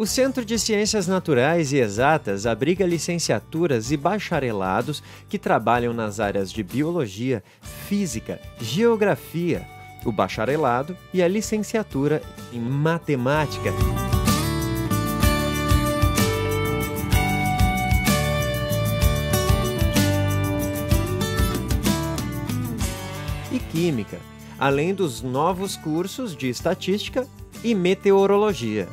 O Centro de Ciências Naturais e Exatas abriga licenciaturas e bacharelados que trabalham nas áreas de biologia, física, geografia, o bacharelado e a licenciatura em matemática. E química, além dos novos cursos de estatística e meteorologia.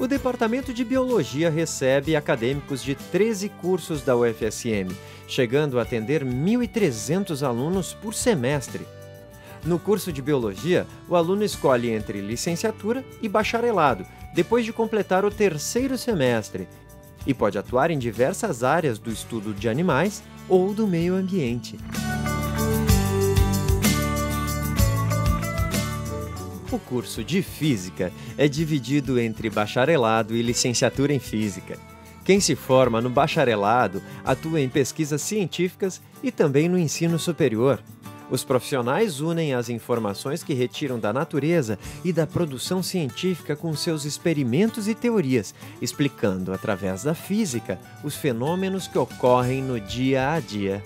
O Departamento de Biologia recebe acadêmicos de 13 cursos da UFSM, chegando a atender 1.300 alunos por semestre. No curso de Biologia, o aluno escolhe entre licenciatura e bacharelado, depois de completar o terceiro semestre, e pode atuar em diversas áreas do estudo de animais ou do meio ambiente. O curso de Física é dividido entre bacharelado e licenciatura em Física. Quem se forma no bacharelado atua em pesquisas científicas e também no ensino superior. Os profissionais unem as informações que retiram da natureza e da produção científica com seus experimentos e teorias, explicando através da física os fenômenos que ocorrem no dia a dia.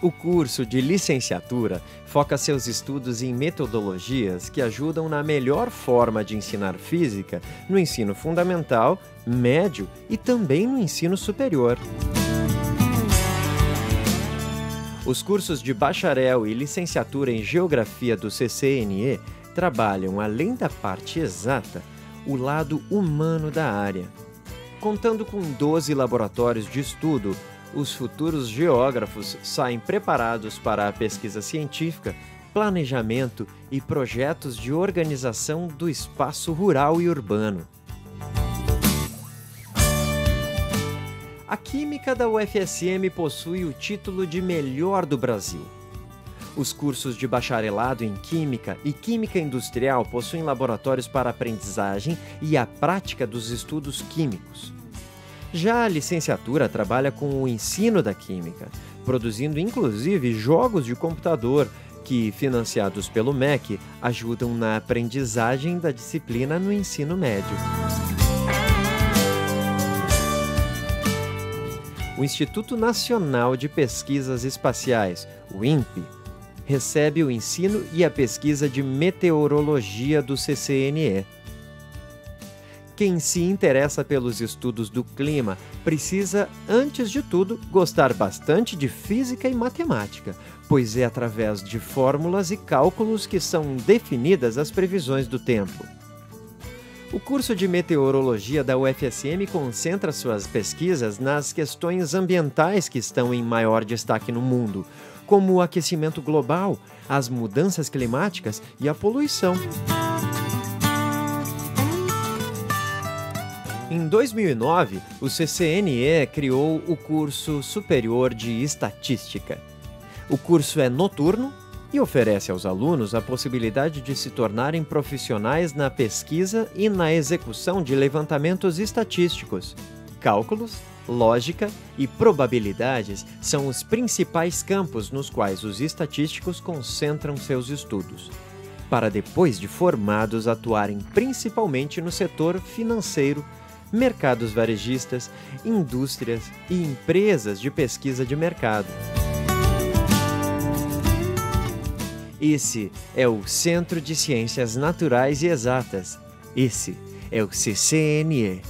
O curso de licenciatura foca seus estudos em metodologias que ajudam na melhor forma de ensinar física no ensino fundamental, médio e também no ensino superior. Os cursos de bacharel e licenciatura em geografia do CCNE trabalham, além da parte exata, o lado humano da área. Contando com 12 laboratórios de estudo, os futuros geógrafos saem preparados para a pesquisa científica, planejamento e projetos de organização do espaço rural e urbano. A Química da UFSM possui o título de melhor do Brasil. Os cursos de bacharelado em Química e Química Industrial possuem laboratórios para aprendizagem e a prática dos estudos químicos. Já a licenciatura trabalha com o ensino da química, produzindo inclusive jogos de computador que, financiados pelo MEC, ajudam na aprendizagem da disciplina no ensino médio. O Instituto Nacional de Pesquisas Espaciais, o INPE, recebe o ensino e a pesquisa de meteorologia do CCNE. Quem se interessa pelos estudos do clima precisa, antes de tudo, gostar bastante de física e matemática, pois é através de fórmulas e cálculos que são definidas as previsões do tempo. O curso de meteorologia da UFSM concentra suas pesquisas nas questões ambientais que estão em maior destaque no mundo, como o aquecimento global, as mudanças climáticas e a poluição. Em 2009, o CCNE criou o curso Superior de Estatística. O curso é noturno e oferece aos alunos a possibilidade de se tornarem profissionais na pesquisa e na execução de levantamentos estatísticos. Cálculos, lógica e probabilidades são os principais campos nos quais os estatísticos concentram seus estudos, para depois de formados atuarem principalmente no setor financeiro mercados varejistas, indústrias e empresas de pesquisa de mercado. Esse é o Centro de Ciências Naturais e Exatas. Esse é o CCNE.